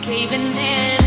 caving in.